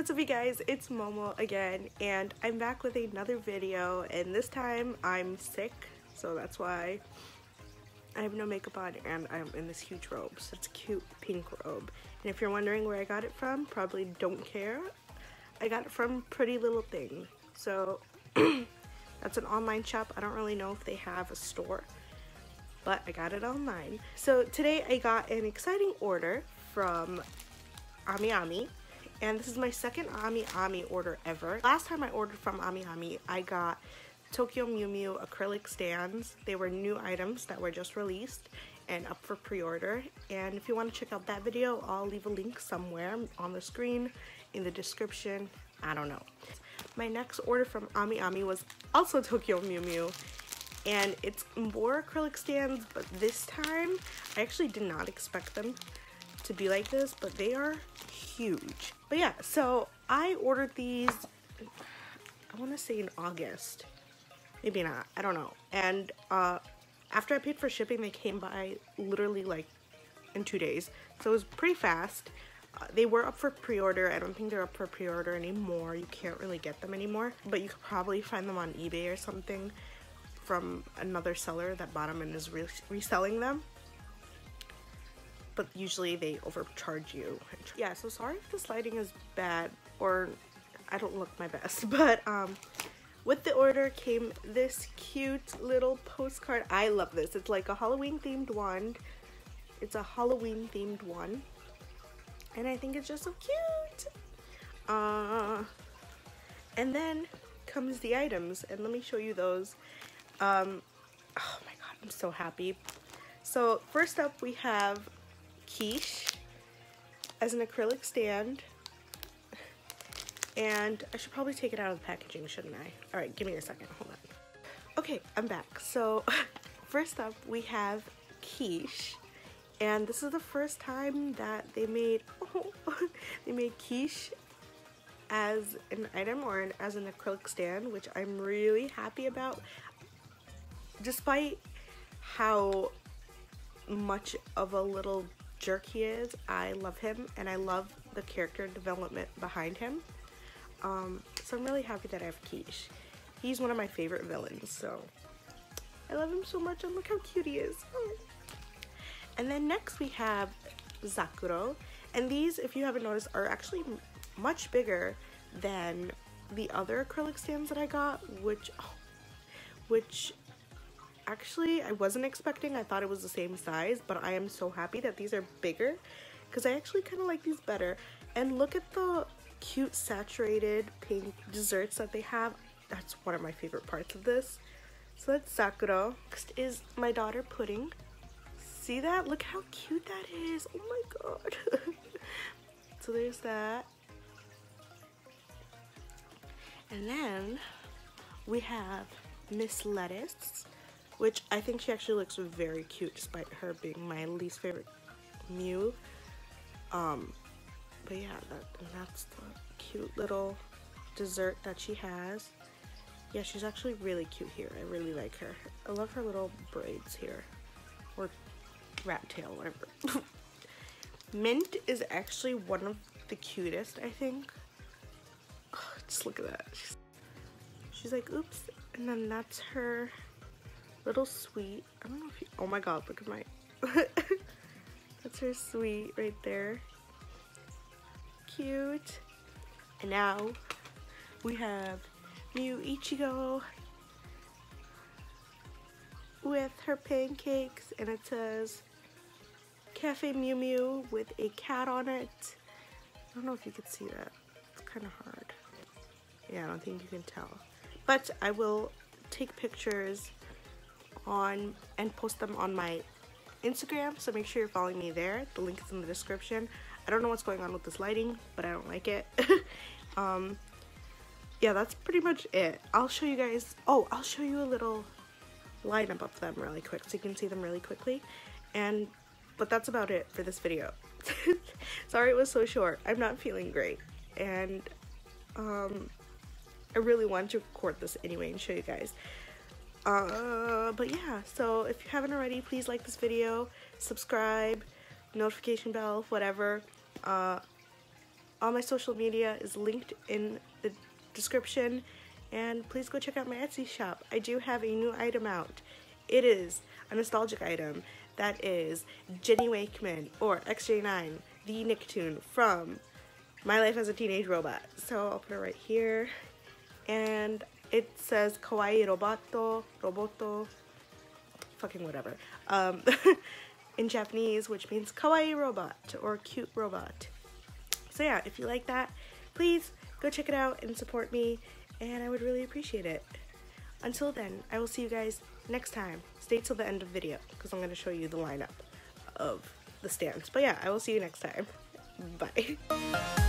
what's up you guys? It's Momo again and I'm back with another video and this time I'm sick so that's why I have no makeup on and I'm in this huge robe. So it's a cute pink robe. And if you're wondering where I got it from, probably don't care. I got it from Pretty Little Thing. So that's an online shop. I don't really know if they have a store, but I got it online. So today I got an exciting order from Ami Ami and this is my second Ami Ami order ever. Last time I ordered from Ami Ami, I got Tokyo Mew Mew acrylic stands. They were new items that were just released and up for pre-order. And if you want to check out that video, I'll leave a link somewhere on the screen, in the description, I don't know. My next order from Ami Ami was also Tokyo Mew Mew and it's more acrylic stands but this time I actually did not expect them to be like this but they are huge. But yeah so I ordered these I want to say in August. Maybe not I don't know. And uh, after I paid for shipping they came by literally like in two days. So it was pretty fast. Uh, they were up for pre-order. I don't think they're up for pre-order anymore. You can't really get them anymore. But you could probably find them on eBay or something from another seller that bought them and is re reselling them but usually they overcharge you. Yeah, so sorry if this lighting is bad or I don't look my best, but um, with the order came this cute little postcard. I love this. It's like a Halloween themed one. It's a Halloween themed one. And I think it's just so cute. Uh, and then comes the items. And let me show you those. Um, oh my god, I'm so happy. So first up we have quiche as an acrylic stand. And I should probably take it out of the packaging, shouldn't I? All right, give me a second, hold on. Okay, I'm back. So first up, we have quiche. And this is the first time that they made, oh, they made quiche as an item or an, as an acrylic stand, which I'm really happy about. Despite how much of a little jerk he is. I love him and I love the character development behind him. Um, so I'm really happy that I have Quiche. He's one of my favorite villains, so I love him so much and look how cute he is. And then next we have Zakuro. And these, if you haven't noticed, are actually much bigger than the other acrylic stands that I got, which, oh, which actually I wasn't expecting. I thought it was the same size, but I am so happy that these are bigger because I actually kind of like these better. And look at the cute saturated pink desserts that they have. That's one of my favorite parts of this. So that's Zakuro. Next is my daughter Pudding. See that? Look how cute that is. Oh my god. so there's that. And then we have Miss Lettuce which I think she actually looks very cute despite her being my least favorite Mew. Um, but yeah, that, that's the cute little dessert that she has. Yeah, she's actually really cute here. I really like her. I love her little braids here. Or rat tail, whatever. Mint is actually one of the cutest, I think. Oh, just look at that. She's, she's like, oops. And then that's her little sweet. I don't know if you, oh my god, look at my, that's her sweet right there. Cute. And now we have Mew Ichigo with her pancakes and it says Cafe Mew Mew with a cat on it. I don't know if you can see that. It's kind of hard. Yeah, I don't think you can tell. But I will take pictures on and post them on my Instagram, so make sure you're following me there. The link is in the description. I don't know what's going on with this lighting, but I don't like it. um, yeah, that's pretty much it. I'll show you guys, oh, I'll show you a little lineup of them really quick so you can see them really quickly. And, but that's about it for this video. Sorry it was so short. I'm not feeling great. And, um, I really wanted to record this anyway and show you guys. Uh, but yeah, so if you haven't already, please like this video, subscribe, notification bell, whatever. Uh, All my social media is linked in the description and please go check out my Etsy shop. I do have a new item out. It is a nostalgic item that is Jenny Wakeman or XJ9, the Nicktoon from My Life as a Teenage Robot. So I'll put it right here. And it says Kawaii Roboto, Roboto, fucking whatever, um, in Japanese, which means Kawaii Robot or Cute Robot. So yeah, if you like that, please go check it out and support me and I would really appreciate it. Until then, I will see you guys next time. Stay till the end of the video because I'm going to show you the lineup of the stands. But yeah, I will see you next time. Bye.